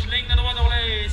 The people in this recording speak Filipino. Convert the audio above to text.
who's linked on the one away.